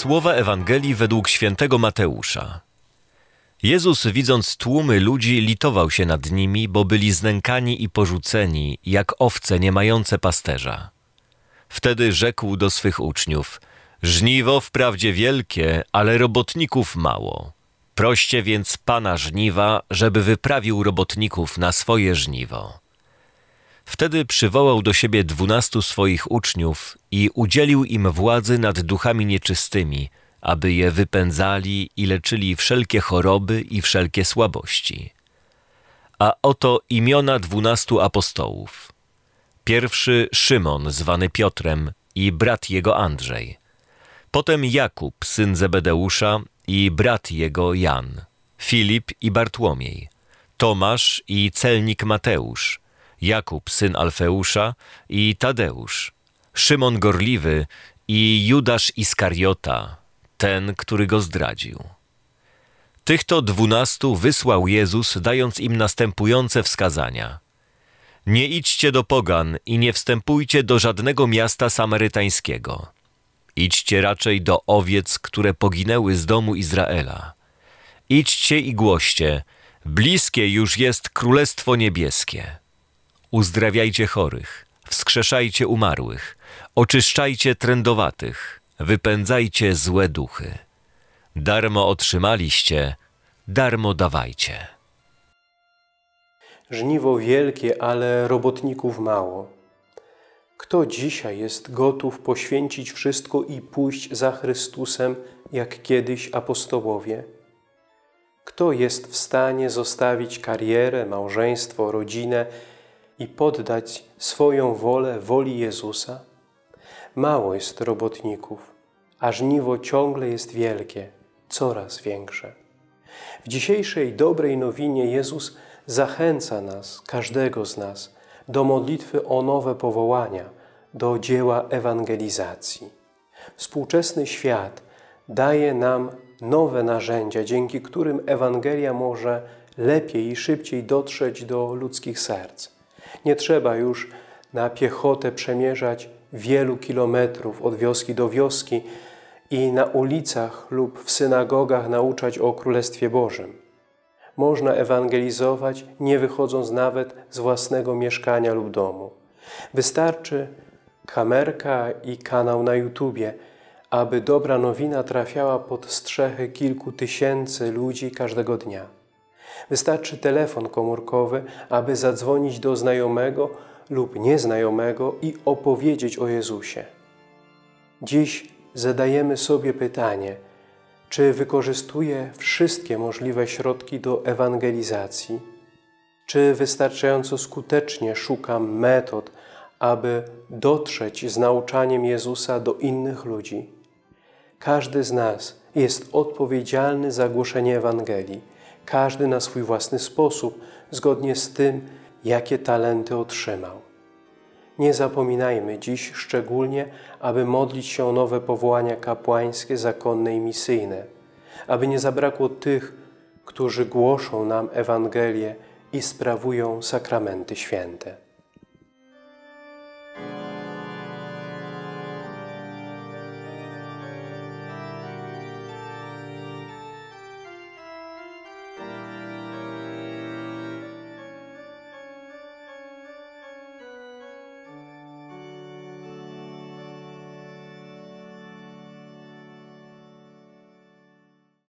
Słowa Ewangelii według świętego Mateusza. Jezus, widząc tłumy ludzi, litował się nad nimi, bo byli znękani i porzuceni, jak owce nie mające pasterza. Wtedy rzekł do swych uczniów: Żniwo wprawdzie wielkie, ale robotników mało. Proście więc pana żniwa, żeby wyprawił robotników na swoje żniwo. Wtedy przywołał do siebie dwunastu swoich uczniów i udzielił im władzy nad duchami nieczystymi, aby je wypędzali i leczyli wszelkie choroby i wszelkie słabości. A oto imiona dwunastu apostołów. Pierwszy Szymon, zwany Piotrem, i brat jego Andrzej. Potem Jakub, syn Zebedeusza, i brat jego Jan. Filip i Bartłomiej. Tomasz i celnik Mateusz. Jakub, syn Alfeusza, i Tadeusz. Szymon Gorliwy i Judasz Iskariota, ten, który go zdradził. Tych to dwunastu wysłał Jezus, dając im następujące wskazania. Nie idźcie do pogan i nie wstępujcie do żadnego miasta samarytańskiego. Idźcie raczej do owiec, które poginęły z domu Izraela. Idźcie i głoście, bliskie już jest Królestwo Niebieskie. Uzdrawiajcie chorych, wskrzeszajcie umarłych, oczyszczajcie trędowatych, wypędzajcie złe duchy. Darmo otrzymaliście, darmo dawajcie. Żniwo wielkie, ale robotników mało. Kto dzisiaj jest gotów poświęcić wszystko i pójść za Chrystusem, jak kiedyś apostołowie? Kto jest w stanie zostawić karierę, małżeństwo, rodzinę i poddać swoją wolę woli Jezusa? Mało jest robotników, a żniwo ciągle jest wielkie, coraz większe. W dzisiejszej dobrej nowinie Jezus zachęca nas, każdego z nas, do modlitwy o nowe powołania, do dzieła ewangelizacji. Współczesny świat daje nam nowe narzędzia, dzięki którym Ewangelia może lepiej i szybciej dotrzeć do ludzkich serc. Nie trzeba już na piechotę przemierzać wielu kilometrów od wioski do wioski i na ulicach lub w synagogach nauczać o Królestwie Bożym. Można ewangelizować, nie wychodząc nawet z własnego mieszkania lub domu. Wystarczy kamerka i kanał na YouTubie, aby dobra nowina trafiała pod strzechy kilku tysięcy ludzi każdego dnia. Wystarczy telefon komórkowy, aby zadzwonić do znajomego lub nieznajomego i opowiedzieć o Jezusie. Dziś zadajemy sobie pytanie, czy wykorzystuję wszystkie możliwe środki do ewangelizacji? Czy wystarczająco skutecznie szukam metod, aby dotrzeć z nauczaniem Jezusa do innych ludzi? Każdy z nas jest odpowiedzialny za głoszenie Ewangelii, każdy na swój własny sposób, zgodnie z tym, jakie talenty otrzymał. Nie zapominajmy dziś szczególnie, aby modlić się o nowe powołania kapłańskie, zakonne i misyjne, aby nie zabrakło tych, którzy głoszą nam Ewangelię i sprawują sakramenty święte.